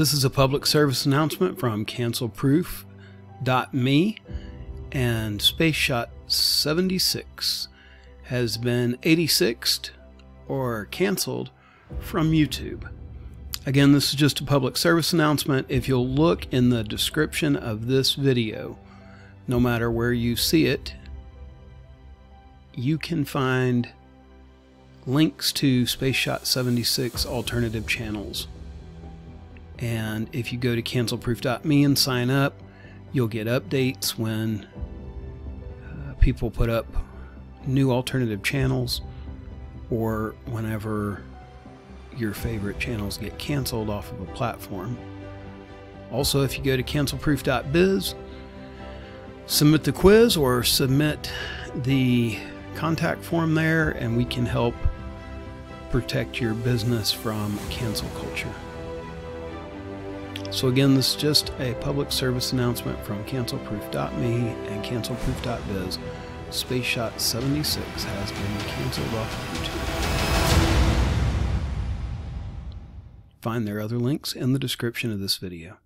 This is a public service announcement from cancelproof.me and Space Shot 76 has been 86ed or canceled from YouTube. Again, this is just a public service announcement. If you'll look in the description of this video, no matter where you see it, you can find links to Space Shot 76 alternative channels. And if you go to cancelproof.me and sign up, you'll get updates when uh, people put up new alternative channels or whenever your favorite channels get canceled off of a platform. Also, if you go to cancelproof.biz, submit the quiz or submit the contact form there, and we can help protect your business from cancel culture. So, again, this is just a public service announcement from cancelproof.me and cancelproof.biz. Space Shot 76 has been canceled off of YouTube. Find their other links in the description of this video.